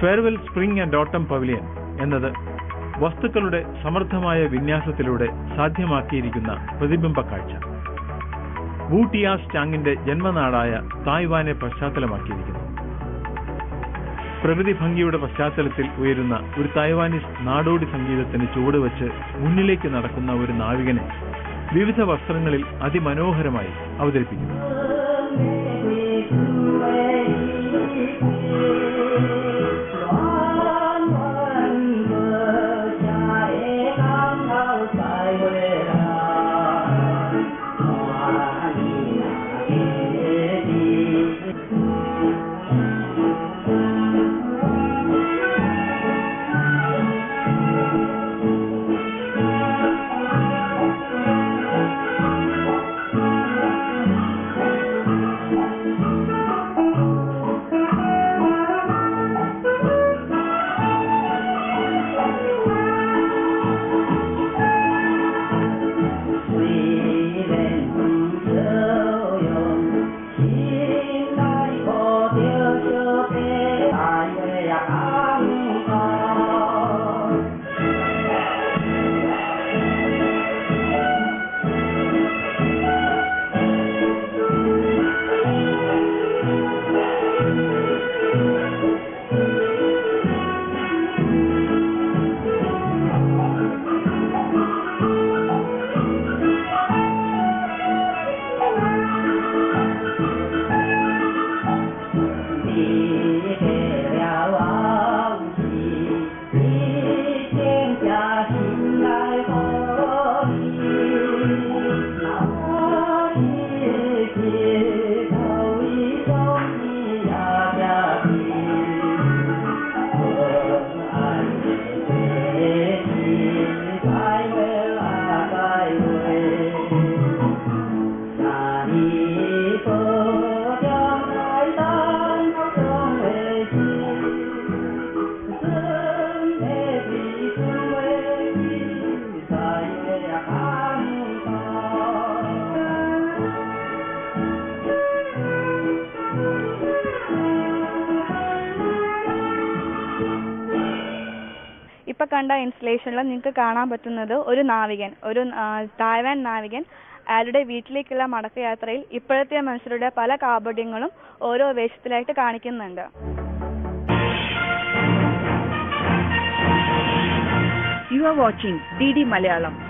Farewell spring and autumn pavilion എന്നത് വസ്തുക്കളുടെ സമർത്ഥമായ വിന്യാസത്തിലൂടെ സാധ്യമാക്കിയിരിക്കുന്ന പ്രതിബിംബ കാഴ്ച. വൂട്ടിയാസ് ചാങ്ങിന്റെ ജന്മനാടായ തായ്വാനെ പശ്ചാത്തലമാക്കിയിരിക്കുന്നു. പ്രകൃതി ഭംഗിയുടെ പശ്ചാത്തലത്തിൽ ഉയരുന്ന ഒരു തായ്വാനീസ് നാടോടി സംഗീതത്തിന് ചുവടുവെച്ച് മുന്നിലേക്ക് നടക്കുന്ന ഒരു നാവികനെ വിവിധ വസ്ത്രങ്ങളിൽ അതിമനോഹരമായി അവതരിപ്പിക്കുന്നു. más. ഇപ്പൊ കണ്ട ഇൻസ്റ്റലേഷനിൽ നിങ്ങൾക്ക് കാണാൻ പറ്റുന്നത് ഒരു നാവികൻ ഒരു തായ്വാൻ നാവികൻ അയാളുടെ വീട്ടിലേക്കുള്ള മടക്കയാത്രയിൽ ഇപ്പോഴത്തെ മനുഷ്യരുടെ പല കാപട്യങ്ങളും ഓരോ വേഷത്തിലായിട്ട് കാണിക്കുന്നുണ്ട് you are watching D D Malayalam.